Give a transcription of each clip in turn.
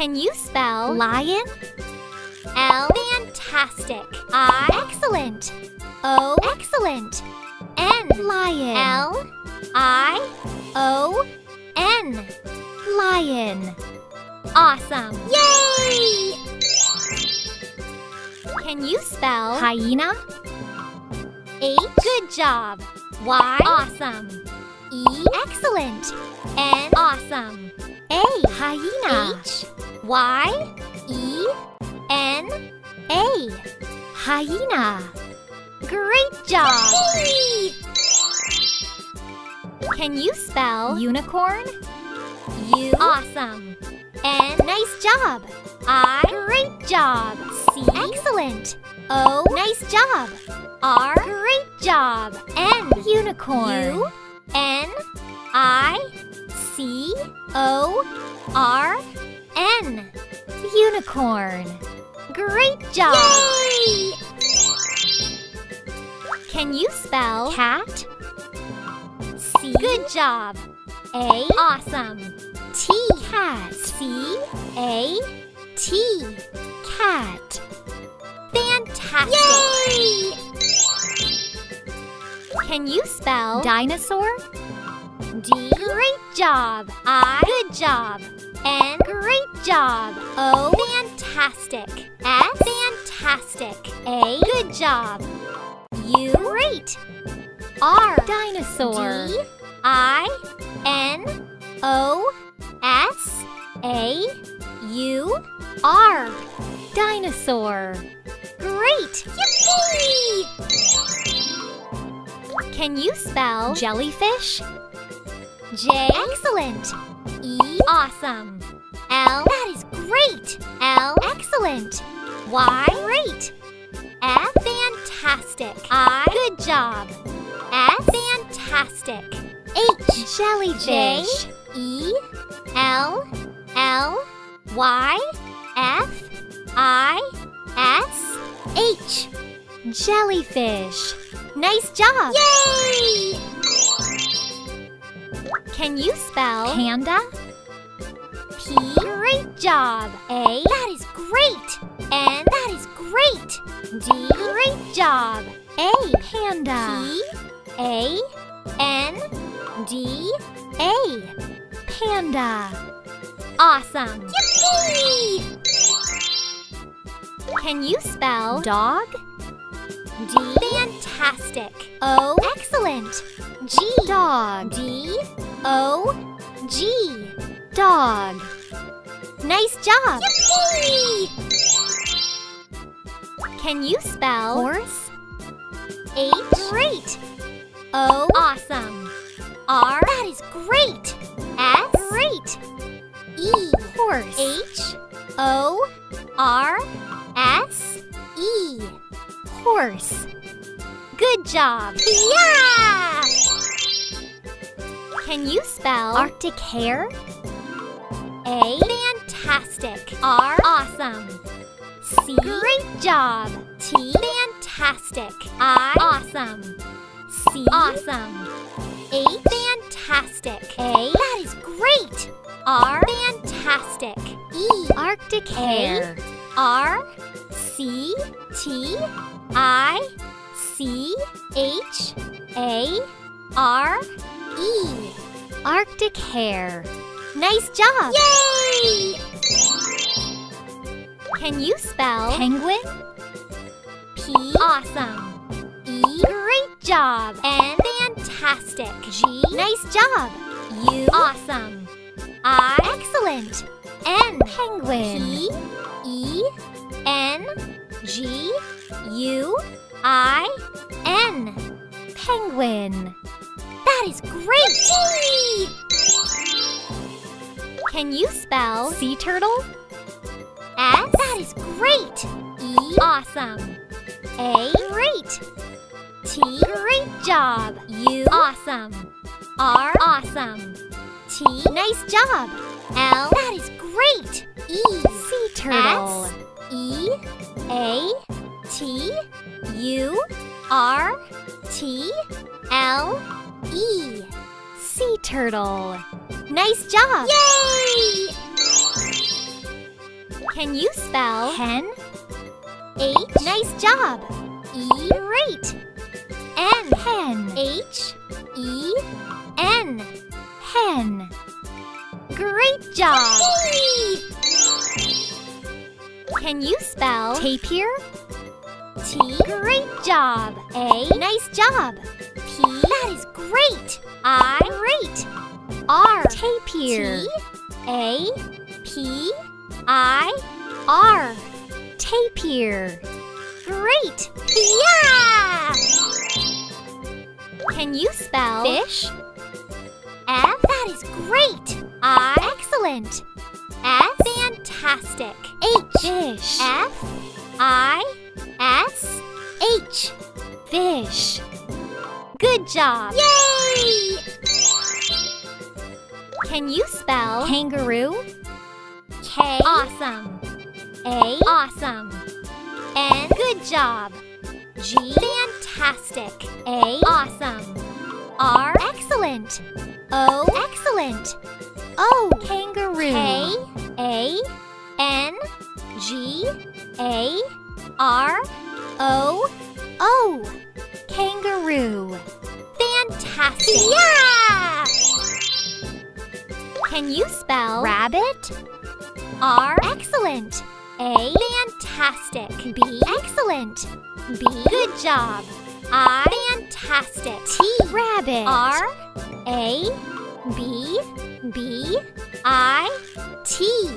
Can you spell Lion, L? Fantastic. I. Excellent. O. Excellent. N. lion, L. I. O. N. lion, Awesome. Yay! Can you spell hyena, H? Good job. Y. Awesome. E. Excellent. N. Awesome. A. hyena, H. Y. E. N. A. hyena, Great job. Can you spell unicorn, U? Awesome. N. Nice job. I. Great job. C. Excellent. O. Nice job. R. Great job. N. unicorn, U. N. I. C. O. R. N. unicorn, Great job. Yay! Can you spell cat, C? Good job. A. Awesome. T. cat, C. A. T. cat, Fantastic. Yay! Can you spell dinosaur, D? Great job. I. Good job. N. Great job. O. Fantastic. S. Fantastic. A. Good job. U. Great. R. dinosaur, D. I. N. O. S. A. U. R. dinosaur, Great! Yippee! Can you spell jellyfish, J? Excellent. E? Awesome. L? That is great. L? Excellent. Y? Great. F? Fantastic. I? Good job. S? Fantastic. H? jellyfish, J? E? L? L? Y? F? I? S? H? jellyfish, Nice job! Yay! Can you spell panda, Great job! A? That is great! N? That is great! D? Great job! A? panda, P? A? N? D? A? panda, Awesome! Yippee! Can you spell dog, D? Fantastic! O? Excellent! G? dog, D? O? G? dog, Nice job! Yippee! Can you spell horse, H? Great! O? Awesome! R? That is great! S? Great! E? horse, H? O? R? S? E? horse, Good job! Yeah! Can you spell arctic hare, A? Fantastic. R? Awesome. C? Great job. T? Fantastic. I? Awesome. C? Awesome. A? Fantastic. A? That is great. R? Fantastic. E? arctic A? hare, R? C? T? I? C? H? A? R? E? arctic hare, Nice job! Yay! Can you spell penguin, P? Awesome. E? Great job. N? Fantastic. G? Nice job. U? Awesome. I? Excellent. N? penguin, P? E? N? G? U? I? N? penguin, That is great! Can you spell sea turtle, S? That is great! E? Awesome! A? Great! T? Great job! U? Awesome! R? Awesome! T? Nice job! L? That is great! E? sea turtle, S? E? A? T? U? R? T? L? E? sea turtle, Nice job! Yay! Can you spell hen, H? Nice job. E. Great. N. hen, H. E. N. hen, Great job. Can you spell tapir, T? Great job. A. Nice job. P. That is great. I. Great. R. tapir, T. A. P. I. R. tapir, Great. Yeah! Can you spell fish, F? That is great. I. Excellent. S. Fantastic. H. fish, F. I. S. H. fish, Good job. Yay! Can you spell kangaroo, K? Awesome. A? Awesome. N? Good job. G? Fantastic. A? Awesome. R? Excellent. O? Excellent. O? kangaroo, K? A? N? G? A? R? O? O? kangaroo, Fantastic. Yeah! Can you spell rabbit, R? Excellent. A? Fantastic. B? Excellent. B? Good job. I? Fantastic. T? rabbit, R? A? B? B? I? T?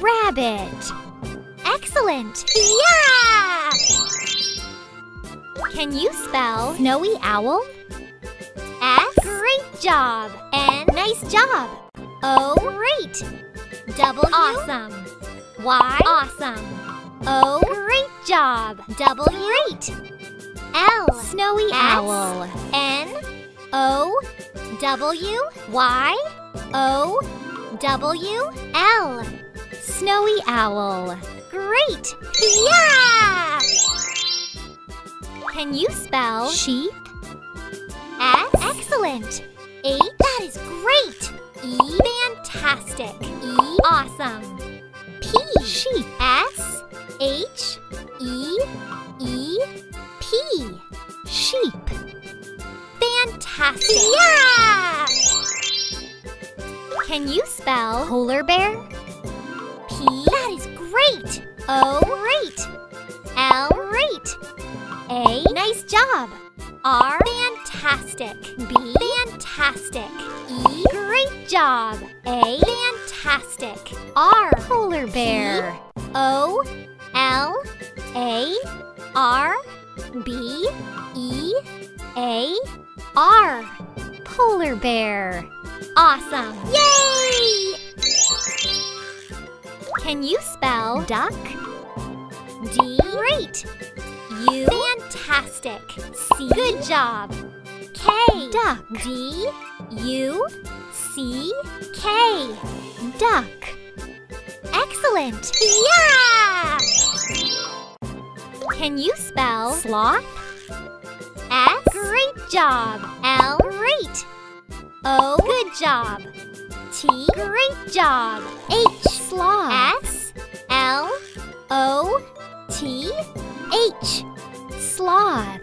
rabbit, Excellent. Yeah! Can you spell snowy owl, S? Great job. N? Nice job. O? Great. W? Awesome. Y? Awesome. O? Great job. W? Great. L? snowy owl, N? O? W? Y? O? W? L. snowy owl, Great. Yeah! Can you spell sheep, S? Excellent. H? That is great. E? Fantastic. E? Awesome. P? sheep, S? H? E? E? P? sheep, Fantastic. Yeah! Can you spell polar bear, P? That is great. O? Great. L? Great. A? Nice job. R? Fantastic. B? Fantastic. E? Great job. A? Fantastic. R? polar bear, O? L? A? R? B? E? A? R. polar bear, Awesome. Yay! Can you spell duck, D? Great. U? Fantastic. C? Good job. K? duck, D? U? C? K. duck, Excellent. Yeah! Can you spell sloth, S? Great job. L? Great. O? Good job. T? Great job. H? sloth, S? L? O? T? H. sloth,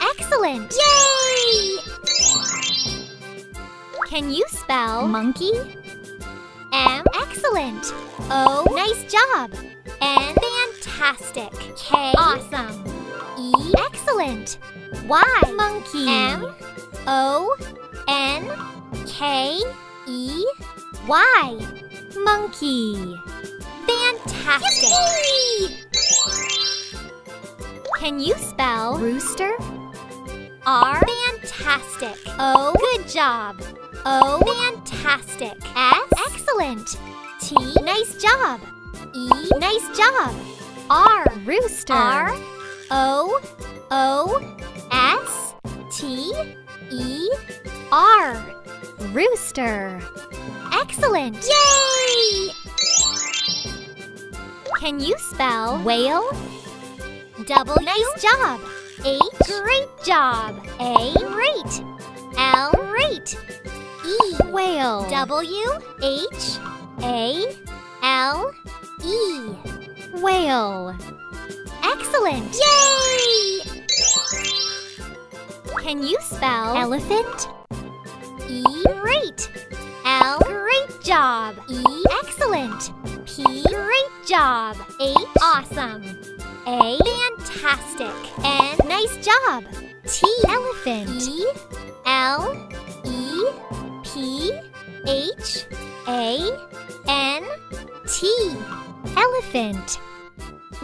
Excellent. Yay! Can you spell monkey, M? Excellent. O? Nice job. N? Fantastic. K? Awesome. E? Excellent. Y? monkey, M? O? N? K? E? Y? monkey, Fantastic. Can you spell rooster, R? Fantastic. O? Good job. O? Fantastic. S? Excellent. T? Nice job. E? Nice job. R? rooster, R? O? O? S? T? E? R. rooster, Excellent. Yay! Can you spell whale, double nice job? H great job. A great. L great. E whale, W H A L E. Whale. Excellent! Yay! Can you spell elephant? E. Great. L. Great job. E. Excellent. P. Great job. H. Awesome. A. Fantastic. N. Nice job. T. Elephant. E. L. E. P. H. A. N. T. Elephant.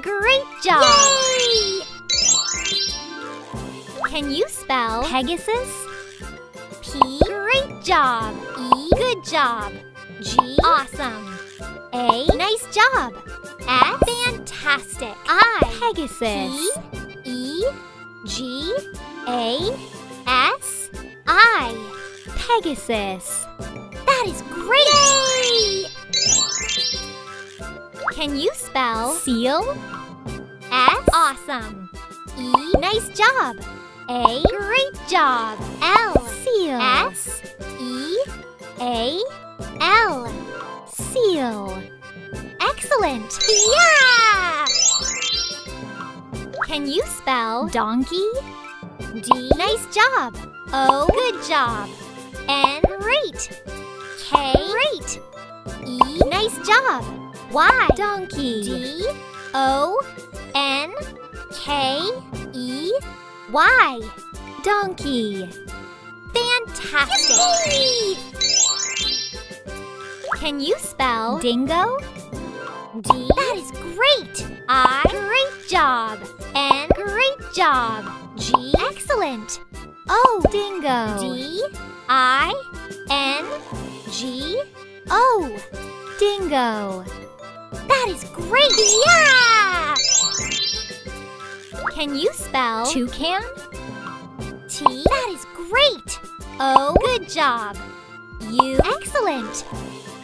Great job! Yay! Can you spell Pegasus? P. Great job. E. Good job. G. Awesome. A. Nice job. S. Fantastic. I. Pegasus. P. E. G. A. S. I. Pegasus. That is great! Yay! Can you spell seal? S. Awesome. E. Nice job. A. Great job. L. Seal. S. E. A. L. Seal. Excellent! Yeah! Can you spell donkey? D. Nice job. O. Good job. N. Great. K. Great. E. Nice job. Y. Donkey. D. O. N. K. E. Y. Donkey. Fantastic! Can you spell dingo? D. That is great! I. Great job. N. Great job. G. Excellent. O. Dingo. D. I. N. G. O. Dingo. That is great! Yeah! Can you spell toucan? T. That is great! O. Good job. U. Excellent.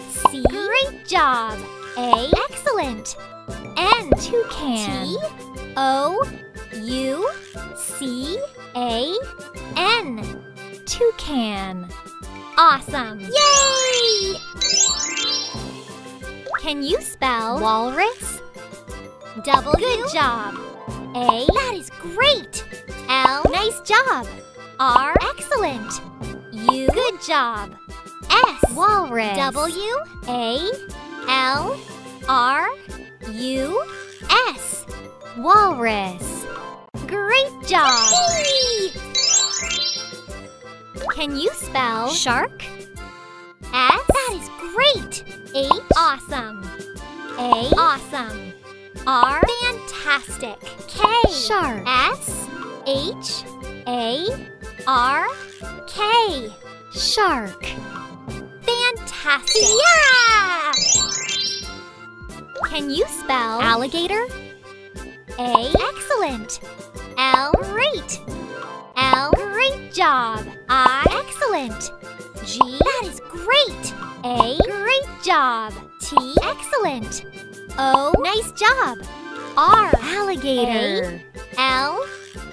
C. Great job. A. Excellent. N. Toucan. T. O. U. C. A. N. Toucan. Awesome! Yay! Can you spell walrus? W. Good job. A. That is great. L. Nice job. R. Excellent. U. Good job. S. Walrus. W. A. L. R. U. S. Walrus. Great job. Can you spell shark? S. That is great. H. Awesome. A. Awesome. R. Fantastic. K. Shark. S. H. A. R. K. Shark. Fantastic. Yeah! Can you spell alligator? A. Excellent. L. Great. L. Great job. I. Excellent. G. That is great. A. Great job. T. Excellent. O. Nice job. R. Alligator. L.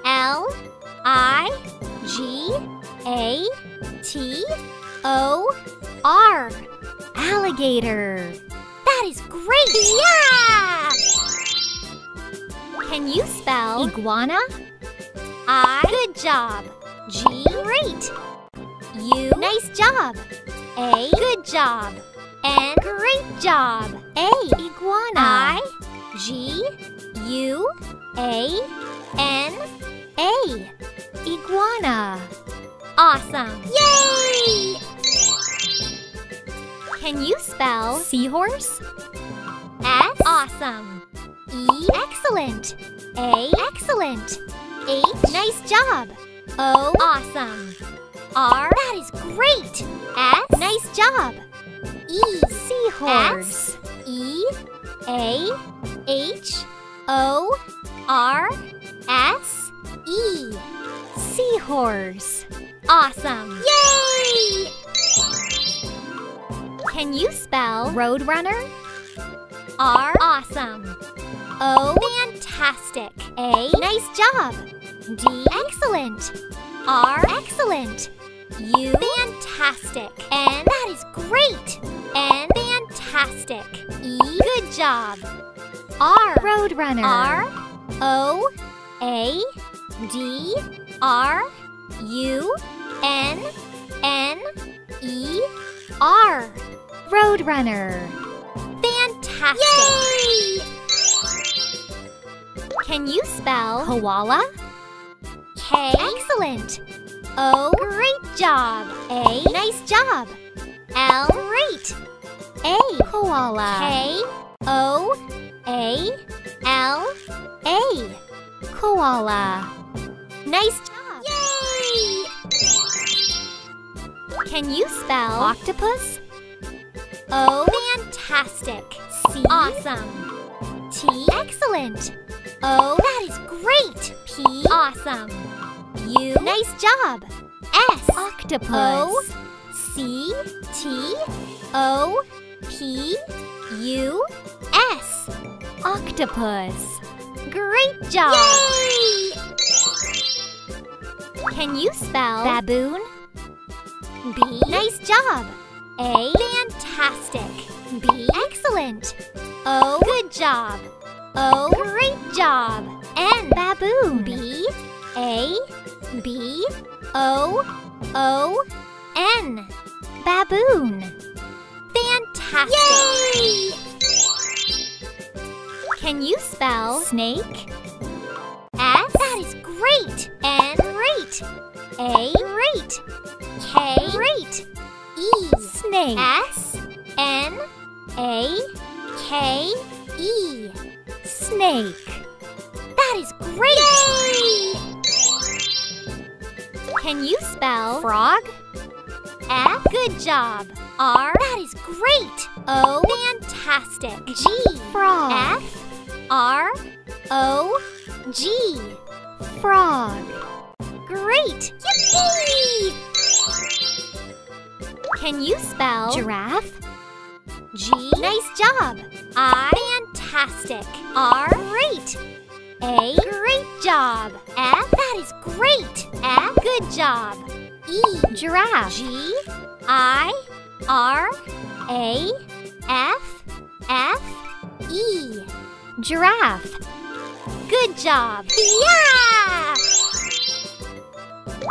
L. I. G. A. T. O. R. Alligator. That is great. Yeah! Can you spell iguana? I. Good job. G. Great. U. Nice job. A. Good job. N. Great job. A. Iguana. I. G. U. A. N. A. Iguana. Awesome. Yay! Can you spell seahorse? S. Awesome. E. Excellent. A. Excellent. H. Nice job. O. Awesome. R. That is great. S. Nice job. E. Seahorse. S. E. A. H. O. R. S. E. Seahorse. Awesome. Yay! Can you spell roadrunner? R. Awesome. O. Fantastic. A. Nice job. D. Excellent. R. Excellent. U. Fantastic. N. That is great. N. Fantastic. Fantastic. E. Good job. R. Roadrunner. R O A D R U N N E R. Roadrunner. Fantastic. Yay! Can you spell Koala. K? Excellent. O. Oh, great job. A. Nice job. L. Great. A. Koala. K. O. A. L. A. Koala. Nice job. Yay! Can you spell Octopus. O? Fantastic. C? Awesome. T? Excellent. O? That is great. P? Awesome. U? Nice job. S? Octopus. O? C? T? O? P? U? S? Octopus. Great job. Yay! Can you spell Baboon. B? Nice job. A? Fantastic. B? Excellent. O? Good job. O? Great job. N? Baboon. B? A? B? O? O? N? Baboon. Fantastic. Yay! Can you spell Snake. S? That is great. N? Great. A? Great. K? Great. E? Snake. S N A K E. Snake. That is great! Can you spell Frog. F? Good job. R? That is great! O? Fantastic. G? Frog. F? R? O? G? Frog. Great! Yippee! Can you spell Giraffe. G? Nice job. I? Fantastic. R? Great. A? Great job. F? That is great. F? Good job. E? Giraffe. G? I? R? A? F? F? E? Giraffe. Good job. Yeah!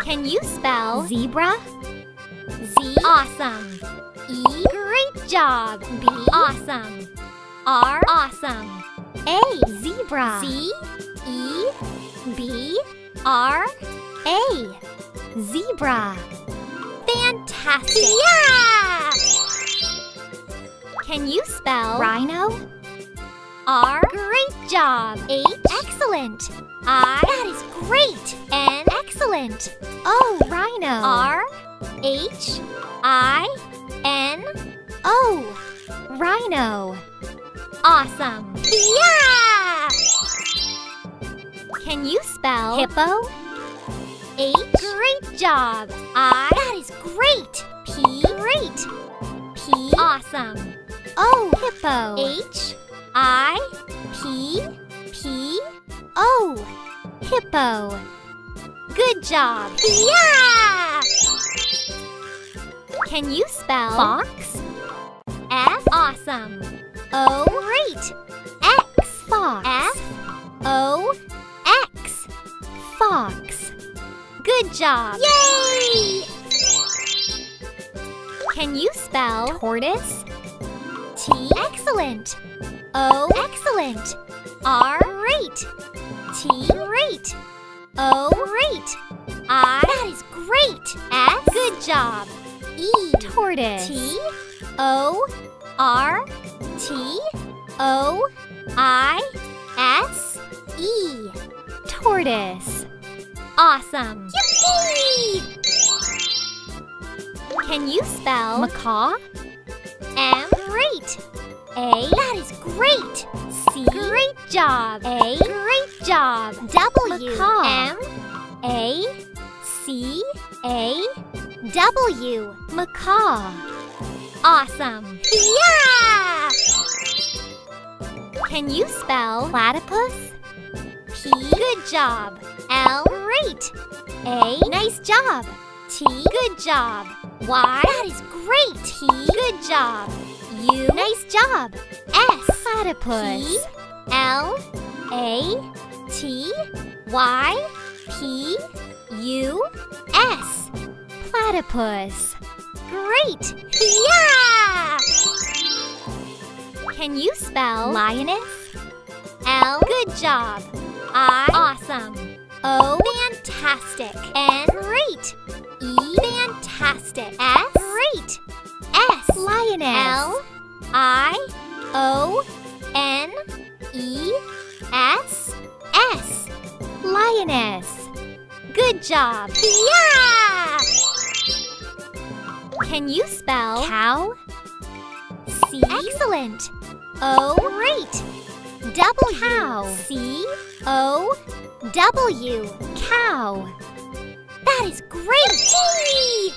Can you spell Zebra. Z? Awesome. E? Great job. B? Awesome. R? Awesome. A? Zebra. C? E? B? R? A? Zebra. Fantastic. Yeah! Can you spell Rhino. R? Great job. H? Excellent. I? That is great. N? Excellent. Oh, Rhino. R? H? I? N? O? Rhino. Awesome. Yeah! Can you spell Hippo. H? Great job. I? That is great. P? Great. P? Awesome. Oh, hippo. H? I? P? P? Oh, hippo. Good job. Yeah! Can you spell Fox. F? Awesome. O? Great. X? Fox. F? O? X? Fox. Good job. Yay! Can you spell Tortoise. T? Excellent. O? Excellent. R? Great. T? Great. O? Great. I? That is great. S? Good job. E? Tortoise. T? O? R? T? O? I? S? E. Tortoise. Awesome. Yippee! Can you spell Macaw. M? Great. A? That is great. C? Great job. A? Great job. W? Macaw. M? A? C? A? W. Macaw. Awesome. Yeah! Can you spell Platypus. P? Good job. L? Great. A? Nice job. T? Good job. Y? That is great. T? Good job. U. Nice job. S. Platypus. P. L. A. T. Y. P. U. S. Platypus. Great! Yeah! Can you spell lioness? L. Good job. I. Awesome. O. Fantastic. N. Great. E. Fantastic. S. Great. S. Lioness. L. I. O. N. E. S. S. Lioness. Good job. Yeah! Can you spell Cow. C. Excellent. O. Great. W. Cow. C. O. W. Cow. That is great!